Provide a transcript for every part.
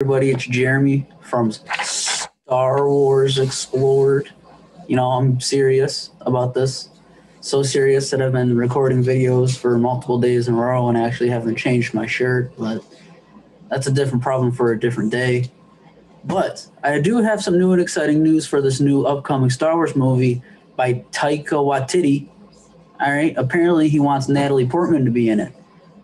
everybody. It's Jeremy from Star Wars Explored. You know, I'm serious about this. So serious that I've been recording videos for multiple days in a row and I actually haven't changed my shirt, but that's a different problem for a different day. But I do have some new and exciting news for this new upcoming Star Wars movie by Taika Waititi. All right, apparently he wants Natalie Portman to be in it,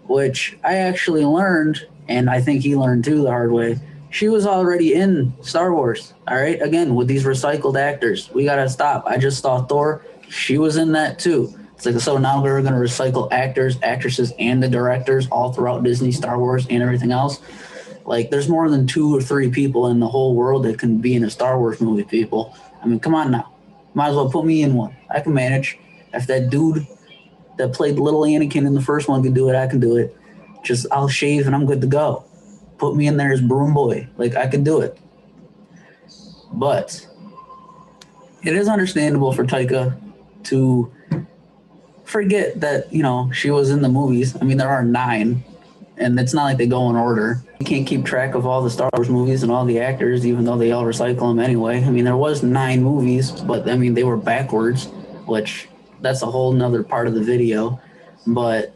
which I actually learned, and I think he learned too the hard way. She was already in Star Wars. All right, again with these recycled actors, we gotta stop. I just saw Thor; she was in that too. It's like so now we're gonna recycle actors, actresses, and the directors all throughout Disney, Star Wars, and everything else. Like, there's more than two or three people in the whole world that can be in a Star Wars movie. People, I mean, come on now, might as well put me in one. I can manage. If that dude that played little Anakin in the first one can do it, I can do it. Just I'll shave and I'm good to go. Put me in there as Broom Boy. Like I can do it. But it is understandable for Taika to forget that, you know, she was in the movies. I mean, there are nine, and it's not like they go in order. You can't keep track of all the Star Wars movies and all the actors, even though they all recycle them anyway. I mean, there was nine movies, but I mean, they were backwards, which that's a whole nother part of the video. But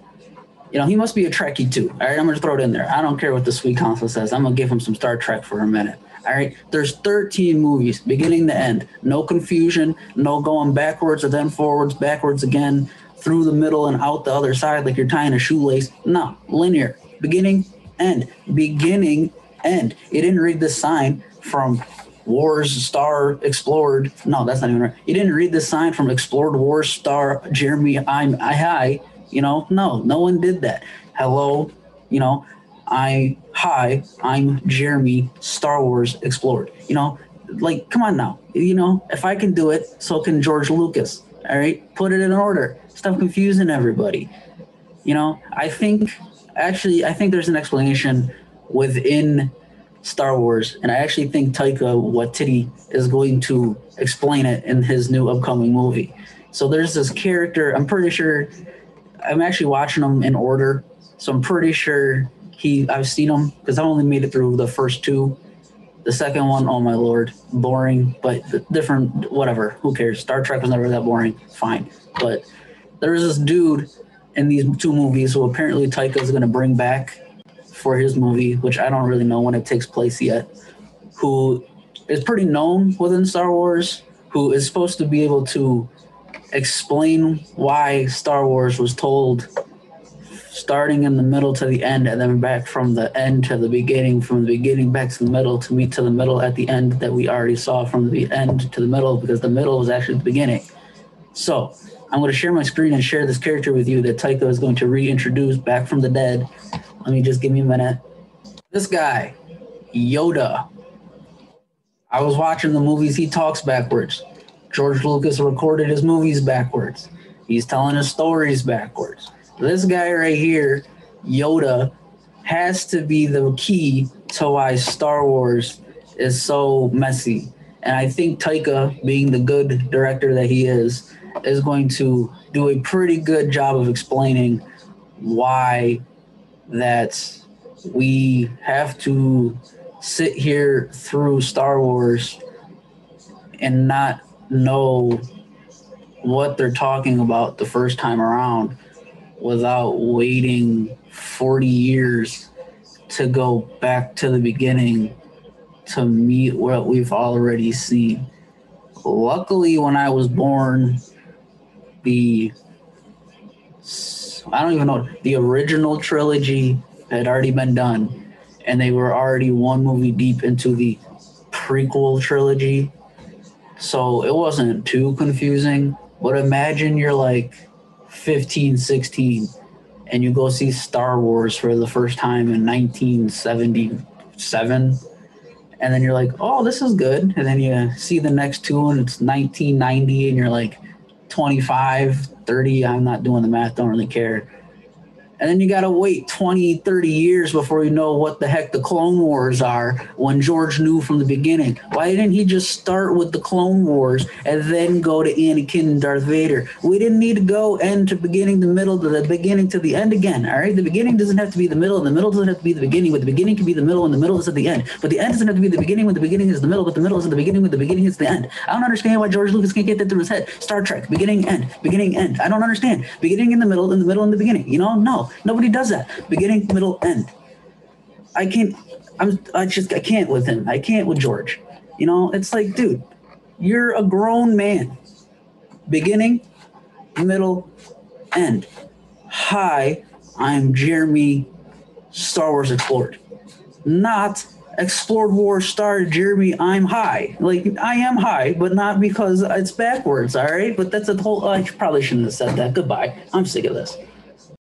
you know, he must be a Trekkie too. All right, I'm gonna throw it in there. I don't care what the sweet council says. I'm gonna give him some Star Trek for a minute. All right, there's 13 movies, beginning to end. No confusion, no going backwards or then forwards, backwards again, through the middle and out the other side like you're tying a shoelace. No, linear, beginning, end, beginning, end. You didn't read the sign from Wars Star Explored. No, that's not even right. You didn't read the sign from Explored Wars Star Jeremy. I'm I hi. You know, no, no one did that. Hello, you know, I hi, I'm Jeremy Star Wars Explored. You know, like come on now. You know, if I can do it, so can George Lucas. All right, put it in order. Stop confusing everybody. You know, I think actually I think there's an explanation within Star Wars, and I actually think Taika Waititi is going to explain it in his new upcoming movie. So there's this character. I'm pretty sure. I'm actually watching them in order, so I'm pretty sure he. I've seen him because I only made it through the first two. The second one, oh my lord, boring, but different. Whatever, who cares? Star Trek was never that boring. Fine, but there is this dude in these two movies who apparently Taika is going to bring back for his movie, which I don't really know when it takes place yet, who is pretty known within Star Wars, who is supposed to be able to explain why Star Wars was told starting in the middle to the end and then back from the end to the beginning, from the beginning back to the middle to meet to the middle at the end that we already saw from the end to the middle because the middle was actually the beginning. So I'm going to share my screen and share this character with you that Taika is going to reintroduce back from the dead. Let me just give me a minute. This guy, Yoda. I was watching the movies, he talks backwards. George Lucas recorded his movies backwards. He's telling his stories backwards. This guy right here, Yoda, has to be the key to why Star Wars is so messy. And I think Taika, being the good director that he is, is going to do a pretty good job of explaining why that we have to sit here through Star Wars and not know what they're talking about the first time around without waiting 40 years to go back to the beginning to meet what we've already seen. Luckily, when I was born, the I don't even know the original trilogy had already been done, and they were already one movie deep into the prequel trilogy. So it wasn't too confusing. But imagine you're like 15, 16, and you go see Star Wars for the first time in 1977. And then you're like, oh, this is good. And then you see the next two, and it's 1990, and you're like, 25, 30, I'm not doing the math, don't really care. And then you got to wait 20, 30 years before you know what the heck the Clone Wars are when George knew from the beginning. Why didn't he just start with the Clone Wars and then go to Anakin and Darth Vader? We didn't need to go end to beginning, the middle, to the beginning to the end again. All right. The beginning doesn't have to be the middle, and the middle doesn't have to be the beginning, but the beginning can be the middle, and the middle is at the end. But the end doesn't have to be the beginning when the beginning is the middle, but the middle is at the beginning when the beginning is the end. I don't understand why George Lucas can't get that through his head. Star Trek, beginning, end, beginning, end. I don't understand. Beginning in the middle, in the middle, in the beginning. You know, no, nobody does that. Beginning, middle, end. I can't. I'm. I just. I can't with him. I can't with George. You know, it's like, dude, you're a grown man. Beginning, middle, end. Hi, I'm Jeremy. Star Wars Explored. Not Explored War Star Jeremy. I'm high. Like I am high, but not because it's backwards. All right, but that's a whole. I probably shouldn't have said that. Goodbye. I'm sick of this.